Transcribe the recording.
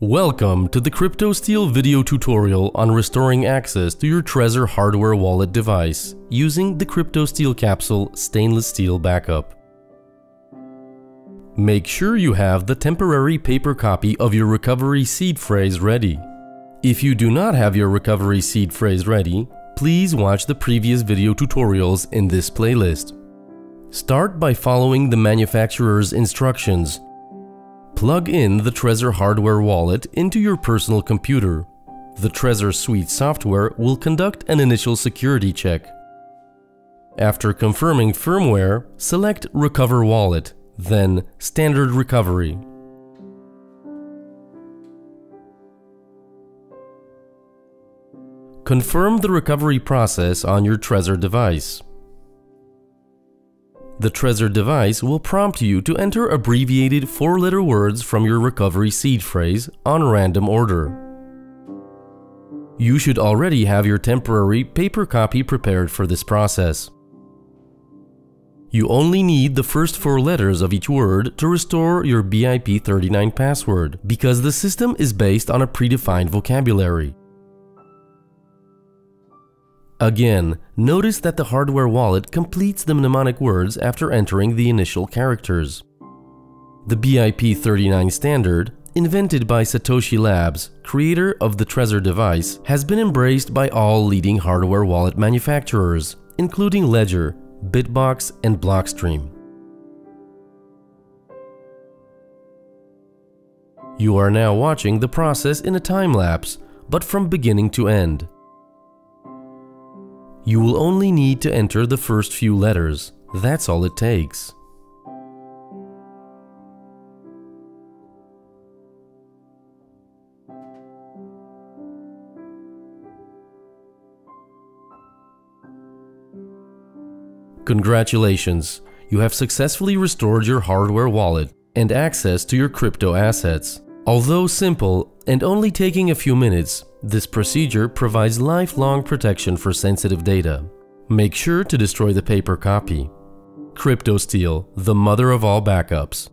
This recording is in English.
Welcome to the CryptoSteel video tutorial on restoring access to your Trezor hardware wallet device using the CryptoSteel capsule stainless steel backup. Make sure you have the temporary paper copy of your recovery seed phrase ready. If you do not have your recovery seed phrase ready, please watch the previous video tutorials in this playlist. Start by following the manufacturer's instructions Plug in the Trezor hardware wallet into your personal computer. The Trezor Suite software will conduct an initial security check. After confirming firmware, select Recover Wallet, then Standard Recovery. Confirm the recovery process on your Trezor device. The Trezor device will prompt you to enter abbreviated four-letter words from your recovery seed phrase on random order. You should already have your temporary paper copy prepared for this process. You only need the first four letters of each word to restore your BIP39 password because the system is based on a predefined vocabulary. Again, notice that the hardware wallet completes the mnemonic words after entering the initial characters. The BIP39 standard, invented by Satoshi Labs, creator of the Trezor device, has been embraced by all leading hardware wallet manufacturers, including Ledger, Bitbox, and Blockstream. You are now watching the process in a time lapse, but from beginning to end. You will only need to enter the first few letters. That's all it takes. Congratulations! You have successfully restored your hardware wallet and access to your crypto assets. Although simple and only taking a few minutes, this procedure provides lifelong protection for sensitive data. Make sure to destroy the paper copy. CryptoSteel, the mother of all backups.